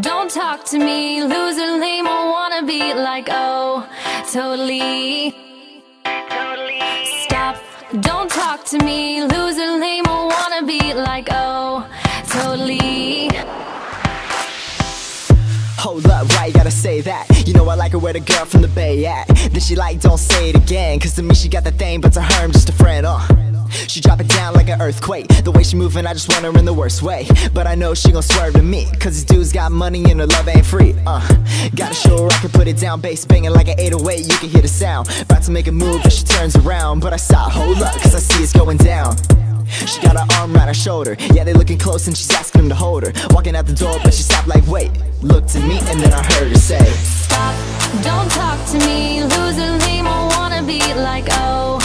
don't talk to me. Loser, lame, or wanna be like, oh, totally. Totally. Stop, don't talk to me. Loser, lame, or wanna be like, oh, totally. Hold up, why you gotta say that? You know I like her where the girl from the Bay at Then she like, don't say it again Cause to me she got that thing, but to her I'm just a friend, uh She drop it down like an earthquake. The way she moving, I just want her in the worst way. But I know she gon' swerve to me Cause this dude's got money and her love ain't free, uh. Gotta show her I can put it down Bass banging like an 808, you can hear the sound. About to make a move, but she turns around. But I stop, hold up, cause I see it's going down. She got her arm around her shoulder Yeah, they looking close and she's asking him to hold her. Walking out the door, but she stopped like, wait Looked at me and then I heard her say Stop, don't talk to me. Loser, lame, or wanna be like, oh,